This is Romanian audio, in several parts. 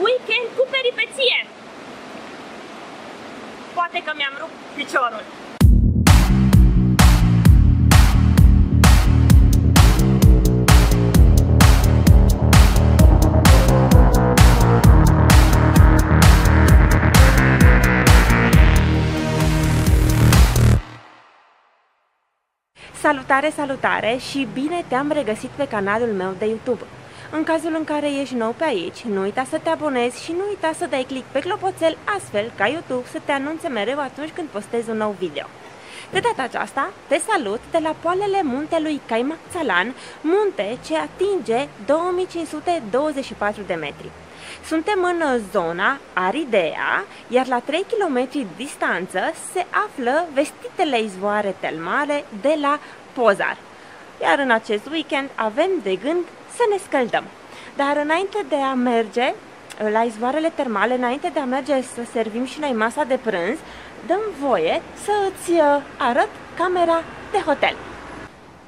weekend cu peripeție. Poate că mi-am rupt piciorul. Salutare, salutare și bine te-am regăsit pe canalul meu de YouTube. În cazul în care ești nou pe aici, nu uita să te abonezi și nu uita să dai click pe clopoțel astfel ca YouTube să te anunțe mereu atunci când postez un nou video. De data aceasta, te salut de la poalele muntelui Caimaxalan, munte ce atinge 2524 de metri. Suntem în zona Aridea, iar la 3 km distanță se află vestitele izvoare termale de la Pozar. Iar în acest weekend avem de gând să ne scăldăm. Dar înainte de a merge la izvoarele termale, înainte de a merge să servim și noi masa de prânz, dăm voie să îți uh, arăt camera de hotel.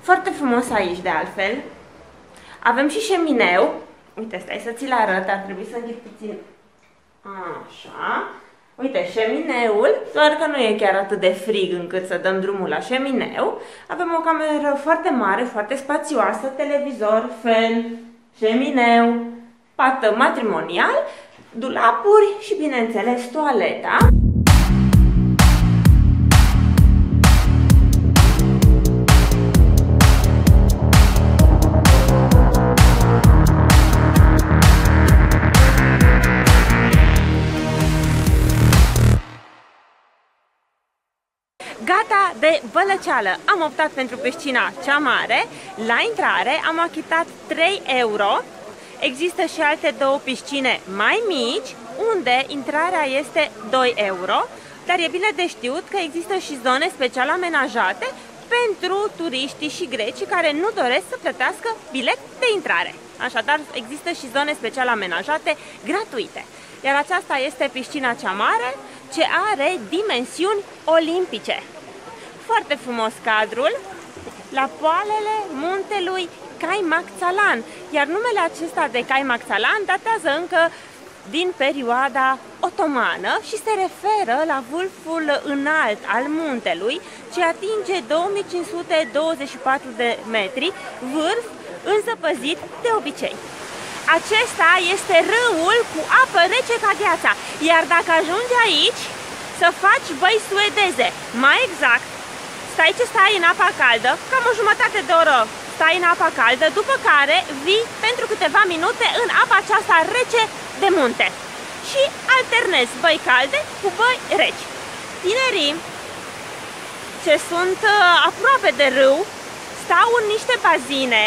Foarte frumos aici, de altfel. Avem și șemineu. Uite, stai să ți-l arăt, ar trebui să înghit puțin. Așa. Uite, șemineul, doar că nu e chiar atât de frig încât să dăm drumul la șemineu. Avem o cameră foarte mare, foarte spațioasă, televizor, fan, șemineu, pat matrimonial, dulapuri și, bineînțeles, toaleta. De bălăceală! Am optat pentru piscina cea mare. La intrare am achitat 3 euro. Există și alte două piscine mai mici, unde intrarea este 2 euro. Dar e bine de știut că există și zone special amenajate pentru turiștii și grecii care nu doresc să plătească bilet de intrare. Așadar, există și zone special amenajate gratuite. Iar aceasta este piscina cea mare, ce are dimensiuni olimpice. Foarte frumos cadrul, la poalele muntelui Caimaxalan, iar numele acesta de Caimaxalan datează încă din perioada otomană și se referă la vârful înalt al muntelui, ce atinge 2524 de metri, vârf înzăpăzit de obicei. Acesta este râul cu apă rece ca gheața, iar dacă ajungi aici, să faci băi suedeze, mai exact, stai ce stai în apa caldă, cam o jumătate de oră stai în apa caldă, după care vii pentru câteva minute în apa aceasta rece de munte și alternezi băi calde cu băi reci. Tinerii ce sunt uh, aproape de râu stau în niște bazine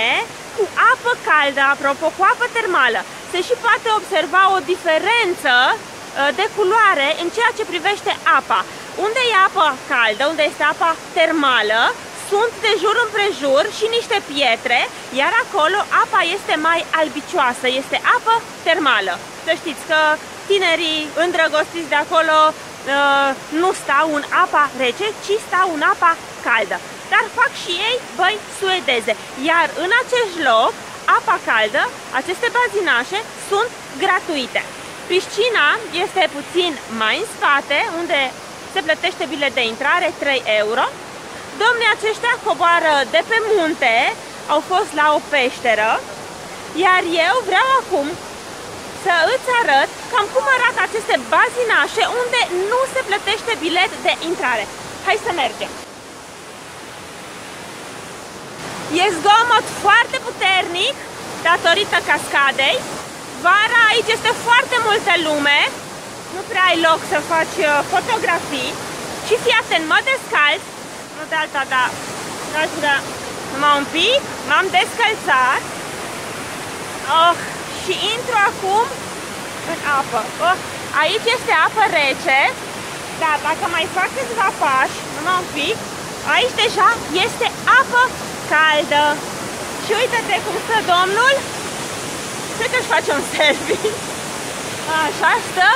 cu apă caldă, apropo, cu apă termală. Se și poate observa o diferență uh, de culoare în ceea ce privește apa. Unde e apa caldă, unde este apa termală, sunt de jur împrejur și niște pietre, iar acolo apa este mai albicioasă, este apă termală. Să știți că tinerii îndrăgostiți de acolo uh, nu stau în apa rece, ci stau în apa caldă. Dar fac și ei băi suedeze. Iar în acest loc, apa caldă, aceste bazinașe sunt gratuite. Piscina este puțin mai în spate, unde se plătește bilet de intrare 3 euro. Domnii aceștia coboară de pe munte, au fost la o peșteră, iar eu vreau acum să îți arăt cam cum arată aceste bazinașe unde nu se plătește bilet de intrare. Hai să mergem! E zgomot foarte puternic datorită cascadei. Vara aici este foarte multă lume, nu prea ai loc să faci uh, fotografii și fii atent, mă descalz, nu de alta, dar aș vrea numai un pic, m-am descălțat oh, și intru acum în apă. Oh, aici este apă rece, dar dacă mai fac câțiva pași, numai un pic, aici deja este apă caldă. Și uite-te cum stă domnul. Cred că își face un selfie. Așa stă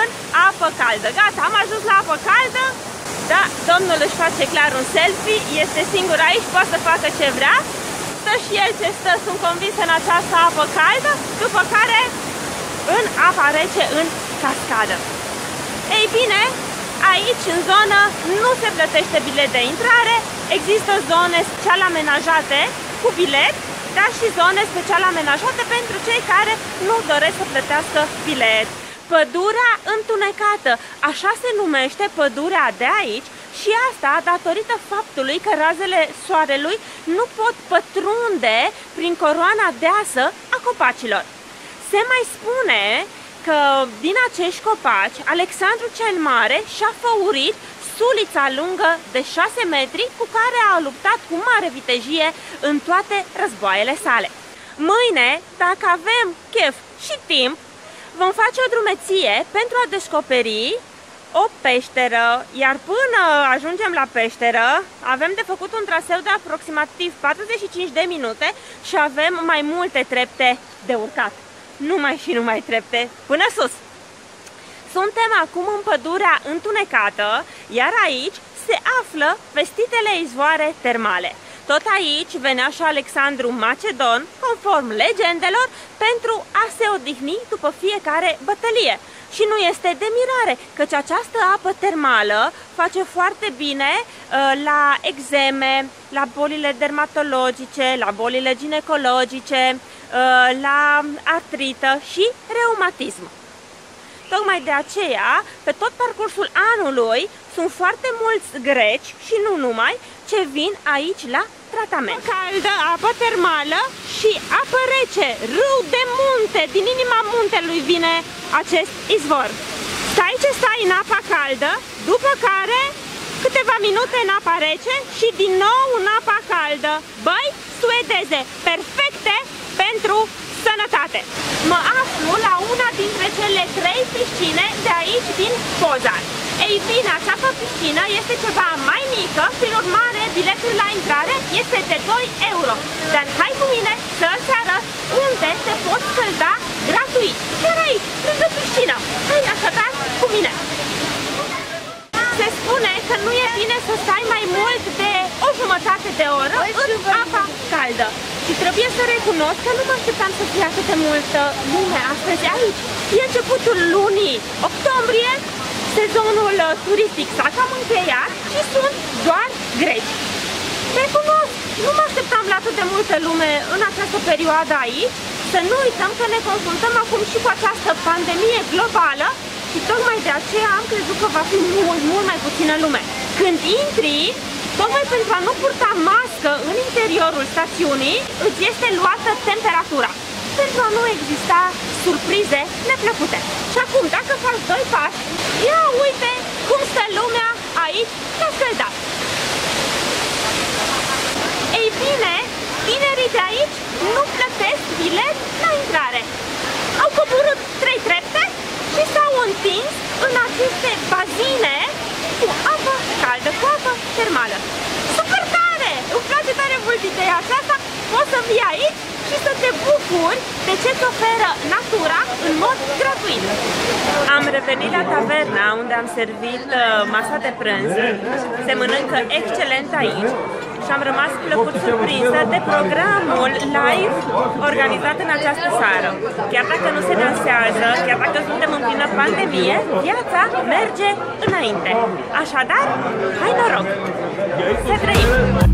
în apă caldă. Gata, am ajuns la apă caldă. Da, domnul își face clar un selfie, este singur aici, poate să facă ce vrea. Stă și el ce stă, sunt convins, în această apă caldă, după care în apa rece în cascadă. Ei bine, aici în zonă nu se plătește bilet de intrare, există zone special amenajate cu bilet, dar și zone special amenajate pentru cei care nu doresc să plătească bilet. Pădurea întunecată, așa se numește pădurea de aici și asta datorită faptului că razele soarelui nu pot pătrunde prin coroana deasă a copacilor. Se mai spune că din acești copaci, Alexandru cel Mare și-a făurit sulița lungă de 6 metri cu care a luptat cu mare vitejie în toate războaiele sale. Mâine, dacă avem chef și timp, vom face o drumeție pentru a descoperi o peșteră, iar până ajungem la peșteră avem de făcut un traseu de aproximativ 45 de minute și avem mai multe trepte de urcat. Numai și numai trepte până sus. Suntem acum în pădurea întunecată, iar aici se află vestitele izvoare termale. Tot aici venea și Alexandru Macedon, conform legendelor, pentru a se odihni după fiecare bătălie. Și nu este de mirare, căci această apă termală face foarte bine uh, la exeme, la bolile dermatologice, la bolile ginecologice, uh, la artrită și reumatism. Tocmai de aceea, pe tot parcursul anului, sunt foarte mulți greci și nu numai, ce vin aici la tratament. Caldă, apă termală și apă rece, râu de munte, din inima muntelui vine acest izvor. Stai ce stai în apa caldă, după care câteva minute în apa rece și din nou în apa caldă. Băi suedeze, perfecte pentru sănătate. Mă aflu la una dintre cele trei piscine de aici din Pozar. Ei bine, această piscină este ceva mai mică, prin urmare biletul la intrare este de 2 euro. Dar hai cu mine să îți arăt unde te poți scălda gratuit. Chiar aici, lângă piscină. Hai așadar cu mine. Se spune că nu e bine să stai mai mult de o jumătate de oră în apa caldă. Și trebuie să recunosc că nu mă așteptam să fie atât de multă lume astăzi aici. E începutul lunii octombrie, sezonul uh, turistic s-a cam încheiat și sunt doar greci. Recunosc, nu mă așteptam la atât de multă lume în această perioadă aici, să nu uităm că ne confruntăm acum și cu această pandemie globală și tocmai de aceea am crezut că va fi mult, mult mai puțină lume. Când intri, tocmai pentru a nu purta mască în interiorul stațiunii, îți este luată temperatura pentru a nu exista surprize neplăcute. Și acum, dacă faci doi pași, ia uite cum stă lumea aici la scăldat. Ei bine, tinerii de aici nu plătesc bilet la intrare. Au coborât trei trepte și s-au întins în aceste bazine cu apă caldă, cu apă termală. Super tare! Îmi place tare mult ideea aceasta. Poți să vii aici și să te bucuri de ce îți oferă natura în mod gratuit. Am revenit la taverna unde am servit uh, masa de prânz. Se mănâncă excelent aici și am rămas plăcut surprinsă de programul live organizat în această seară. Chiar dacă nu se dansează, chiar dacă suntem în plină pandemie, viața merge înainte. Așadar, hai noroc! Să trăim!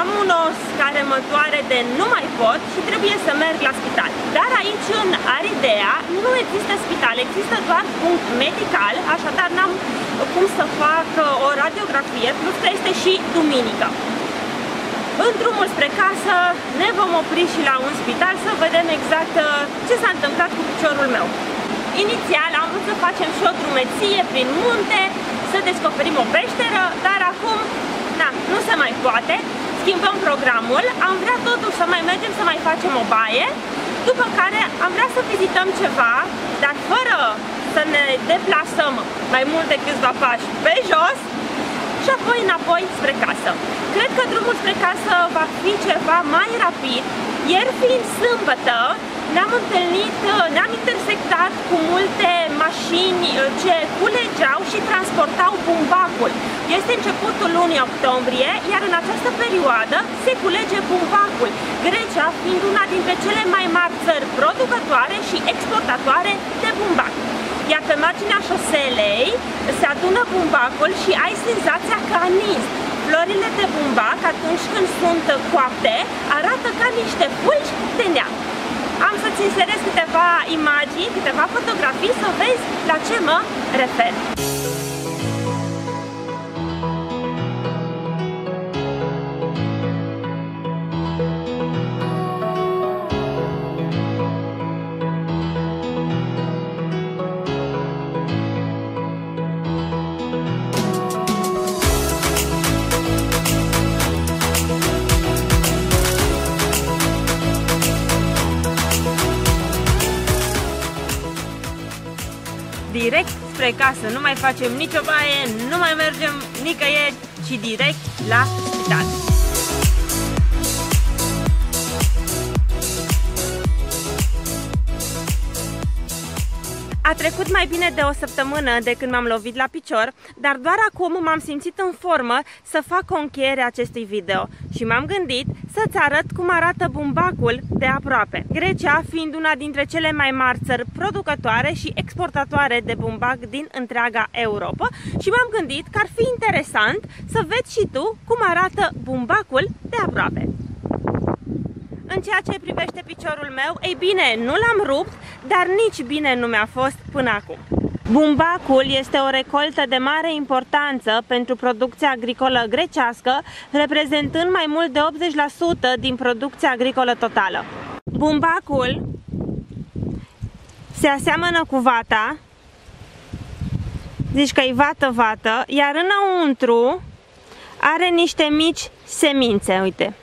Am un os care mă doare de nu mai pot și trebuie să merg la spital. Dar aici în Aridea nu există spital, există doar punct medical, așadar n-am cum să fac o radiografie, plus că este și duminică. În drumul spre casă ne vom opri și la un spital să vedem exact uh, ce s-a întâmplat cu piciorul meu. Inițial am vrut să facem și o drumeție prin munte, să descoperim o peșteră, dar acum na, nu se mai poate. Schimbăm programul, am vrea totuși să mai mergem să mai facem o baie, după care am vrea să vizităm ceva, dar fără să ne deplasăm mai mult de câțiva pași pe jos și apoi înapoi spre casă. Cred că drumul spre casă va fi ceva mai rapid, ieri fiind sâmbătă, ne-am întâlnit, ne-am intersectat cu multe mașini uh, ce culegeau și transportau bumbacul. Este începutul lunii octombrie, iar în această perioadă se culege bumbacul, Grecia fiind una dintre cele mai mari țări producătoare și exportatoare de bumbac. Iar pe marginea șoselei se adună bumbacul și ai senzația că anizi. Florile de bumbac, atunci când sunt coapte, arată ca niște fulgi de neam. Am să-ți inserez câteva imagini, câteva fotografii să vezi la ce mă refer. Spre casă, nu mai facem nicio baie, nu mai mergem nicăieri, ci direct la spital. A trecut mai bine de o săptămână de când m-am lovit la picior, dar doar acum m-am simțit în formă să fac o încheiere a acestui video și m-am gândit să-ți arăt cum arată bumbacul de aproape. Grecia fiind una dintre cele mai mari țări producătoare și exportatoare de bumbac din întreaga Europa și m-am gândit că ar fi interesant să vezi și tu cum arată bumbacul de aproape. În ceea ce privește piciorul meu, ei bine, nu l-am rupt, dar nici bine nu mi-a fost până acum. Bumbacul este o recoltă de mare importanță pentru producția agricolă grecească, reprezentând mai mult de 80% din producția agricolă totală. Bumbacul se aseamănă cu vata, zici că e vată-vată, iar înăuntru are niște mici semințe, uite.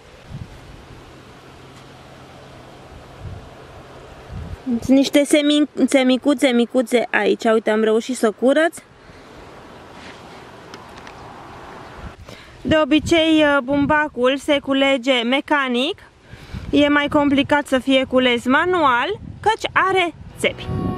Sunt niște semințe micuțe, micuțe aici. Uite, am reușit să curăț. De obicei, uh, bumbacul se culege mecanic. E mai complicat să fie cules manual, căci are țepi.